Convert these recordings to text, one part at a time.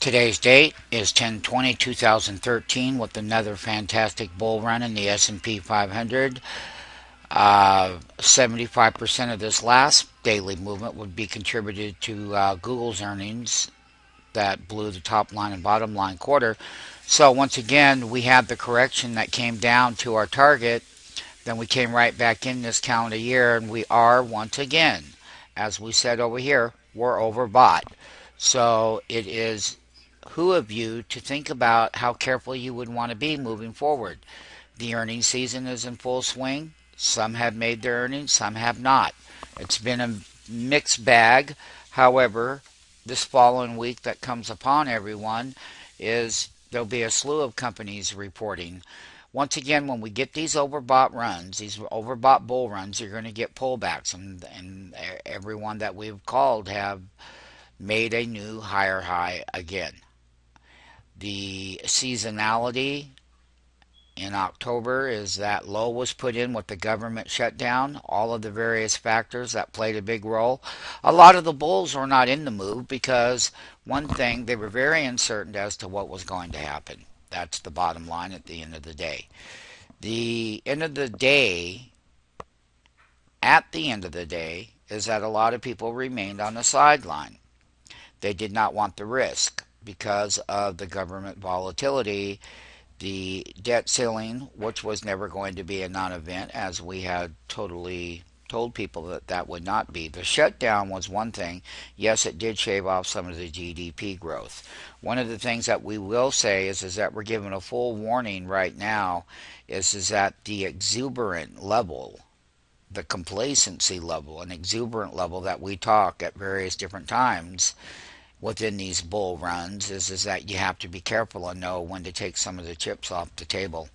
Today's date is 10-20-2013 with another fantastic bull run in the S&P 500. Uh, 75% of this last daily movement would be contributed to uh, Google's earnings that blew the top line and bottom line quarter. So once again, we had the correction that came down to our target. Then we came right back in this calendar year, and we are once again, as we said over here, we're overbought. So it is who of you to think about how careful you would want to be moving forward. The earnings season is in full swing. Some have made their earnings, some have not. It's been a mixed bag. However, this following week that comes upon everyone is there'll be a slew of companies reporting. Once again, when we get these overbought runs, these overbought bull runs, you're going to get pullbacks, and, and everyone that we've called have made a new higher high again the seasonality in October is that low was put in with the government shutdown, all of the various factors that played a big role. A lot of the bulls were not in the move because one thing, they were very uncertain as to what was going to happen. That's the bottom line at the end of the day. The end of the day, at the end of the day, is that a lot of people remained on the sideline. They did not want the risk because of the government volatility. The debt ceiling, which was never going to be a non event, as we had totally told people that that would not be. The shutdown was one thing. Yes, it did shave off some of the GDP growth. One of the things that we will say is, is that we're given a full warning right now is, is that the exuberant level, the complacency level, an exuberant level that we talk at various different times within these bull runs is, is that you have to be careful and know when to take some of the chips off the table.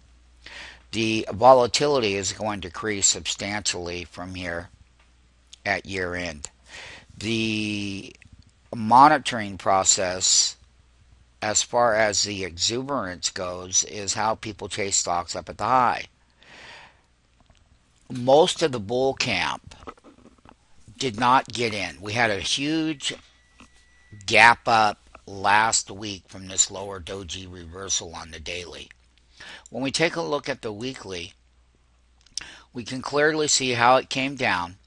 The volatility is going to decrease substantially from here at year end. The monitoring process, as far as the exuberance goes, is how people chase stocks up at the high. Most of the bull camp did not get in. We had a huge gap up last week from this lower doji reversal on the daily. When we take a look at the weekly, we can clearly see how it came down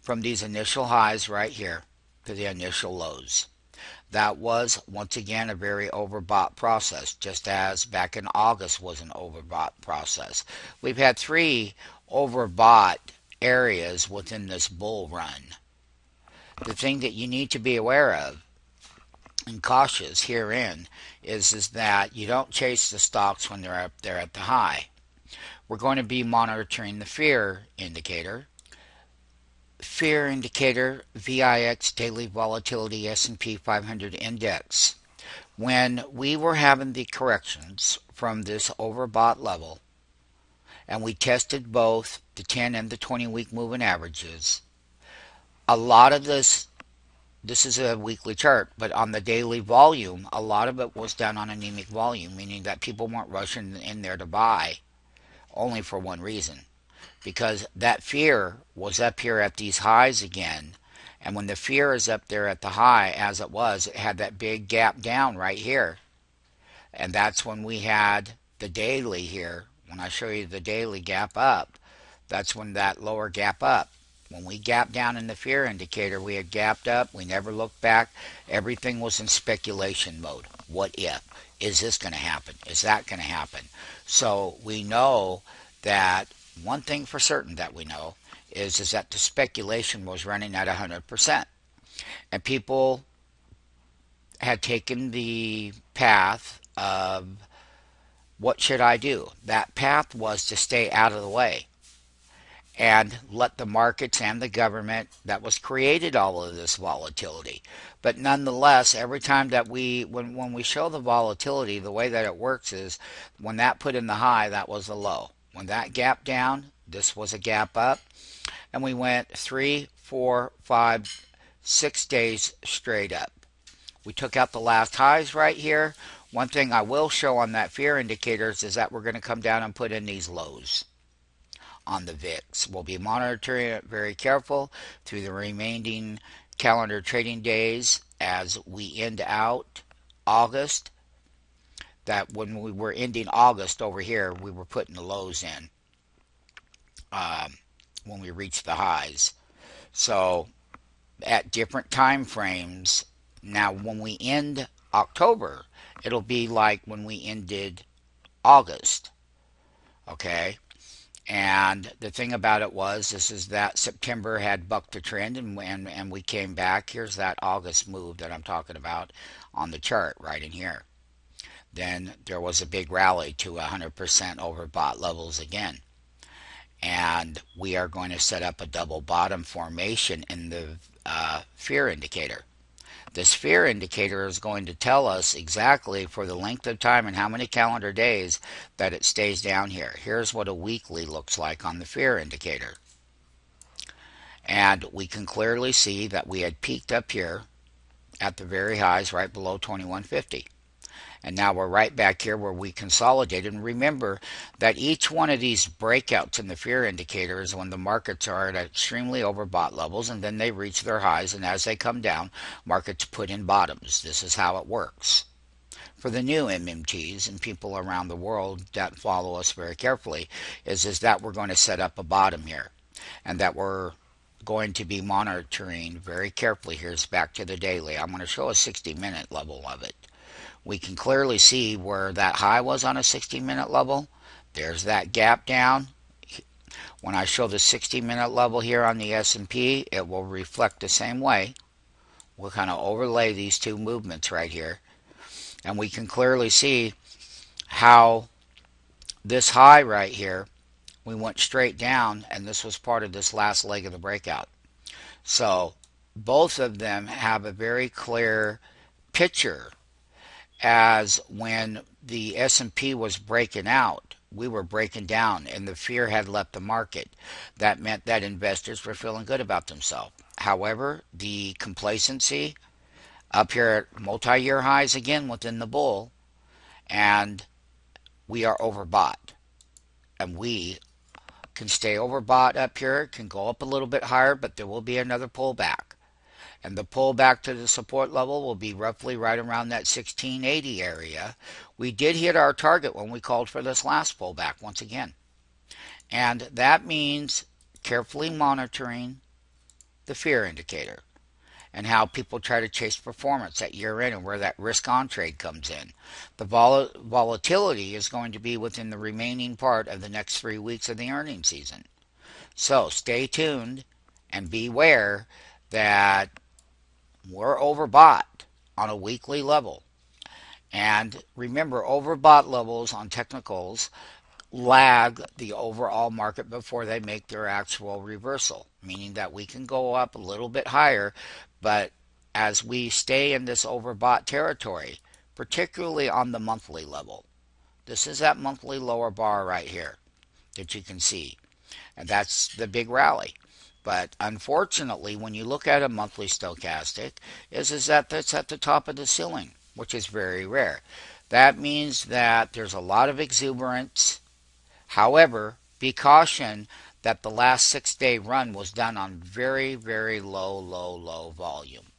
from these initial highs right here to the initial lows. That was once again a very overbought process, just as back in August was an overbought process. We've had three overbought areas within this bull run the thing that you need to be aware of and cautious herein is is that you don't chase the stocks when they're up there at the high. We're going to be monitoring the fear indicator. Fear indicator VIX daily volatility S&P 500 index. When we were having the corrections from this overbought level and we tested both the 10 and the 20 week moving averages a lot of this this is a weekly chart, but on the daily volume, a lot of it was done on anemic volume, meaning that people weren't rushing in there to buy only for one reason. Because that fear was up here at these highs again. And when the fear is up there at the high, as it was, it had that big gap down right here. And that's when we had the daily here. When I show you the daily gap up, that's when that lower gap up when we gapped down in the fear indicator, we had gapped up. We never looked back. Everything was in speculation mode. What if? Is this going to happen? Is that going to happen? So we know that one thing for certain that we know is, is that the speculation was running at 100%. And people had taken the path of what should I do? That path was to stay out of the way and let the markets and the government that was created all of this volatility. But nonetheless, every time that we when when we show the volatility, the way that it works is when that put in the high, that was the low. When that gap down, this was a gap up, and we went three, four, five, six days straight up. We took out the last highs right here. One thing I will show on that fear indicators is that we're going to come down and put in these lows on the VIX. We'll be monitoring it very careful through the remaining calendar trading days as we end out August, that when we were ending August over here, we were putting the lows in um, when we reached the highs. So at different time frames, now when we end October, it'll be like when we ended August. Okay? And the thing about it was, this is that September had bucked the trend and, and, and we came back. Here's that August move that I'm talking about on the chart right in here. Then there was a big rally to 100% overbought levels again. And we are going to set up a double bottom formation in the uh, fear indicator. This fear indicator is going to tell us exactly for the length of time and how many calendar days that it stays down here. Here's what a weekly looks like on the fear indicator. And we can clearly see that we had peaked up here at the very highs right below 2150. And now we're right back here where we consolidated. And remember that each one of these breakouts in the fear indicator is when the markets are at extremely overbought levels and then they reach their highs. And as they come down, markets put in bottoms. This is how it works. For the new MMTs and people around the world that follow us very carefully, is, is that we're going to set up a bottom here and that we're going to be monitoring very carefully. Here's back to the daily. I'm going to show a 60 minute level of it we can clearly see where that high was on a 60 minute level. There's that gap down. When I show the 60 minute level here on the S&P, it will reflect the same way. We'll kind of overlay these two movements right here. And we can clearly see how this high right here, we went straight down and this was part of this last leg of the breakout. So both of them have a very clear picture as when the S&P was breaking out, we were breaking down and the fear had left the market. That meant that investors were feeling good about themselves. However, the complacency up here at multi-year highs again within the bull and we are overbought. And we can stay overbought up here, can go up a little bit higher, but there will be another pullback and the pullback to the support level will be roughly right around that 1680 area. We did hit our target when we called for this last pullback once again. And that means carefully monitoring the fear indicator and how people try to chase performance at year end and where that risk on trade comes in. The vol- volatility is going to be within the remaining part of the next three weeks of the earnings season. So stay tuned and beware that we're overbought on a weekly level. And remember, overbought levels on technicals lag the overall market before they make their actual reversal, meaning that we can go up a little bit higher, but as we stay in this overbought territory, particularly on the monthly level, this is that monthly lower bar right here that you can see. And that's the big rally. But unfortunately, when you look at a monthly stochastic, is, is that that's at the top of the ceiling, which is very rare. That means that there's a lot of exuberance. However, be cautioned that the last six day run was done on very, very low, low, low volume.